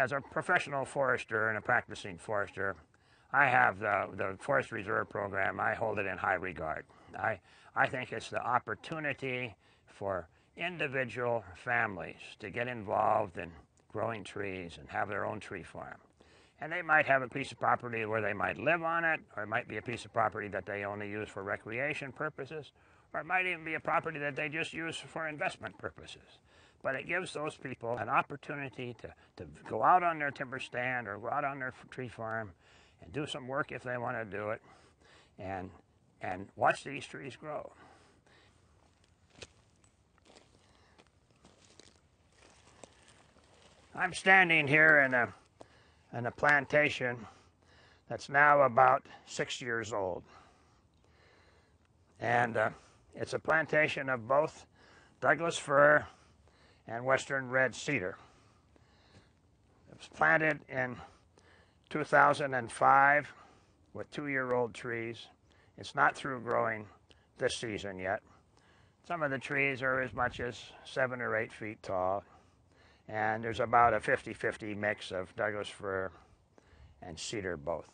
as a professional forester and a practicing forester, I have the, the Forest Reserve Program, I hold it in high regard. I, I think it's the opportunity for individual families to get involved in growing trees and have their own tree farm. And they might have a piece of property where they might live on it, or it might be a piece of property that they only use for recreation purposes, or it might even be a property that they just use for investment purposes. But it gives those people an opportunity to, to go out on their timber stand or go out on their tree farm and do some work if they want to do it and, and watch these trees grow. I'm standing here in a, in a plantation that's now about six years old. And uh, it's a plantation of both Douglas fir and western red cedar. It was planted in 2005 with two-year-old trees. It's not through growing this season yet. Some of the trees are as much as seven or eight feet tall, and there's about a 50-50 mix of Douglas fir and cedar both.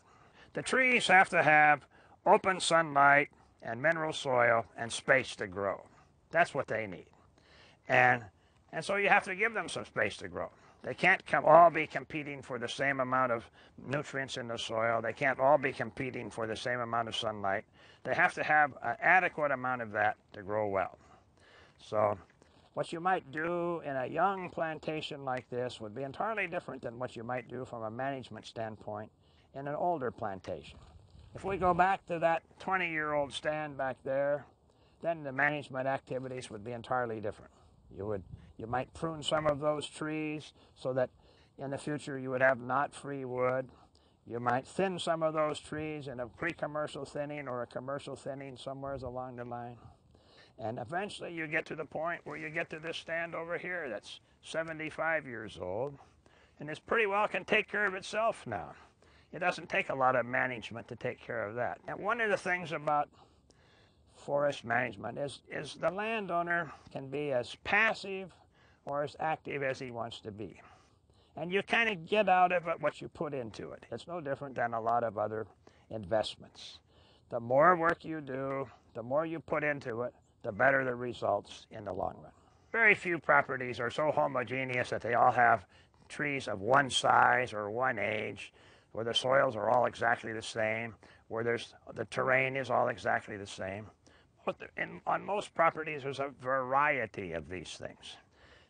The trees have to have open sunlight and mineral soil and space to grow. That's what they need. And, and so you have to give them some space to grow. They can't all be competing for the same amount of nutrients in the soil. They can't all be competing for the same amount of sunlight. They have to have an adequate amount of that to grow well. So what you might do in a young plantation like this would be entirely different than what you might do from a management standpoint in an older plantation. If we go back to that 20-year-old stand back there, then the management activities would be entirely different. You would you might prune some of those trees so that in the future you would have knot free wood. You might thin some of those trees in a pre-commercial thinning or a commercial thinning somewhere along the line. And eventually you get to the point where you get to this stand over here that's 75 years old and this pretty well can take care of itself now. It doesn't take a lot of management to take care of that. And one of the things about forest management is, is the landowner can be as passive or as active as he wants to be. And you kind of get out of it what you put into it. It's no different than a lot of other investments. The more work you do, the more you put into it, the better the results in the long run. Very few properties are so homogeneous that they all have trees of one size or one age, where the soils are all exactly the same, where there's the terrain is all exactly the same. But in, on most properties, there's a variety of these things.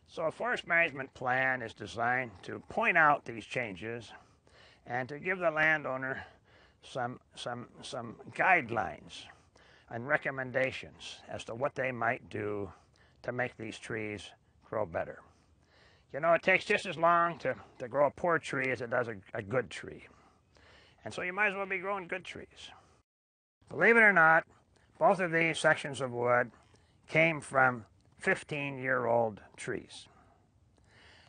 So a forest management plan is designed to point out these changes and to give the landowner some, some, some guidelines and recommendations as to what they might do to make these trees grow better. You know, it takes just as long to, to grow a poor tree as it does a, a good tree. And so you might as well be growing good trees. Believe it or not, both of these sections of wood came from 15-year-old trees.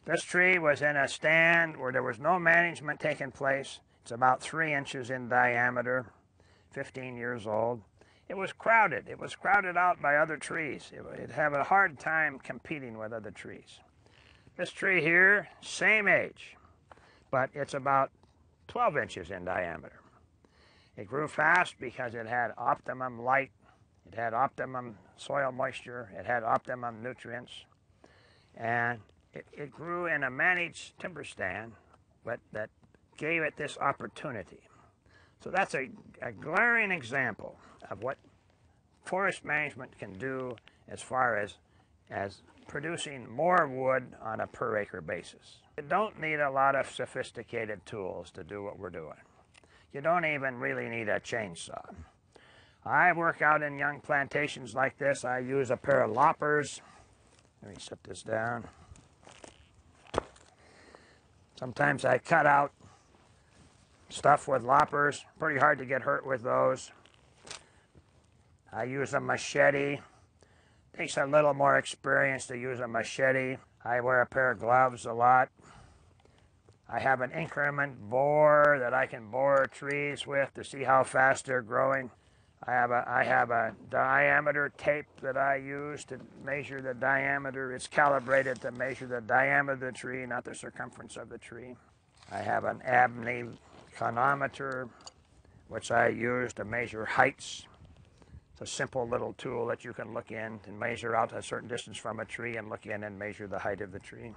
This tree was in a stand where there was no management taking place. It's about three inches in diameter, 15 years old. It was crowded. It was crowded out by other trees. It would have a hard time competing with other trees. This tree here, same age, but it's about 12 inches in diameter. It grew fast because it had optimum light it had optimum soil moisture. It had optimum nutrients. And it, it grew in a managed timber stand, but that gave it this opportunity. So that's a, a glaring example of what forest management can do as far as, as producing more wood on a per acre basis. You don't need a lot of sophisticated tools to do what we're doing. You don't even really need a chainsaw. I work out in young plantations like this. I use a pair of loppers. Let me set this down. Sometimes I cut out stuff with loppers. Pretty hard to get hurt with those. I use a machete. Takes a little more experience to use a machete. I wear a pair of gloves a lot. I have an increment bore that I can bore trees with to see how fast they're growing. I have a I have a diameter tape that I use to measure the diameter. It's calibrated to measure the diameter of the tree, not the circumference of the tree. I have an Abney clinometer, which I use to measure heights. It's a simple little tool that you can look in and measure out a certain distance from a tree and look in and measure the height of the tree.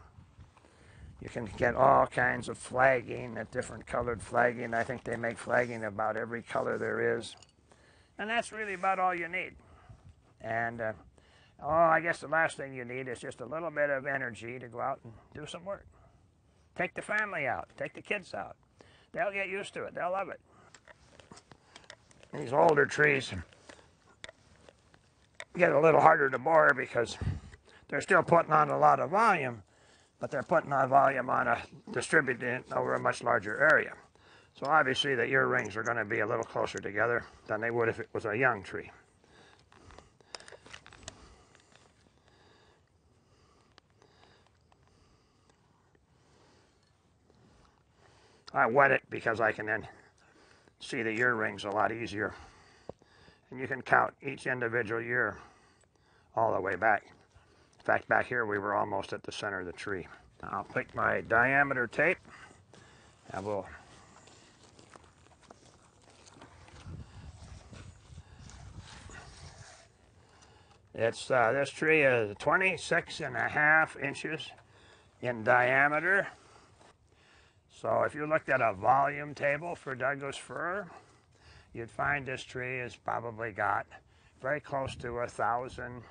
You can get all kinds of flagging, different colored flagging. I think they make flagging about every color there is. And that's really about all you need. And uh, oh, I guess the last thing you need is just a little bit of energy to go out and do some work. Take the family out, take the kids out. They'll get used to it, they'll love it. These older trees get a little harder to bore because they're still putting on a lot of volume, but they're putting on volume on a distributed over a much larger area. So obviously the year rings are going to be a little closer together than they would if it was a young tree. I wet it because I can then see the year rings a lot easier. And you can count each individual year all the way back. In fact, back here we were almost at the center of the tree. I'll pick my diameter tape and we'll It's uh, this tree is 26 and a half inches in diameter. So if you looked at a volume table for Douglas fir, you'd find this tree has probably got very close to a thousand,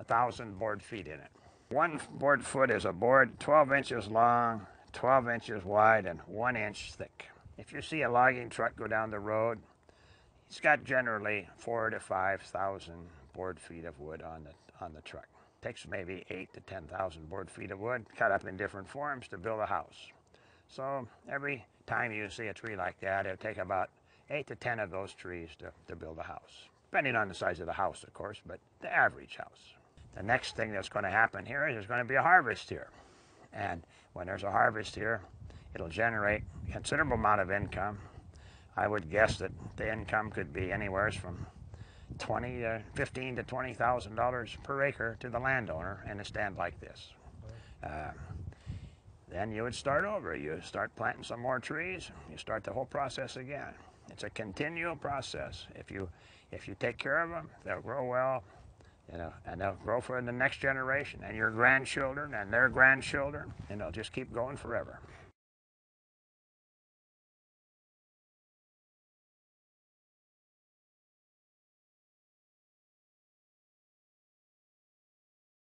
a thousand board feet in it. One board foot is a board 12 inches long, 12 inches wide, and one inch thick. If you see a logging truck go down the road, it's got generally four to 5,000 board feet of wood on the, on the truck. Takes maybe eight to 10,000 board feet of wood cut up in different forms to build a house. So every time you see a tree like that, it'll take about eight to 10 of those trees to, to build a house. Depending on the size of the house, of course, but the average house. The next thing that's going to happen here is there's going to be a harvest here. And when there's a harvest here, it'll generate a considerable amount of income. I would guess that the income could be anywhere from 20 to 15 to 20 thousand dollars per acre to the landowner in a stand like this. Uh, then you would start over. You start planting some more trees. You start the whole process again. It's a continual process. If you if you take care of them, they'll grow well, you know, and they'll grow for the next generation and your grandchildren and their grandchildren, and they'll just keep going forever.